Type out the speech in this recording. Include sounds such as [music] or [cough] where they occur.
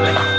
来 [laughs] 吧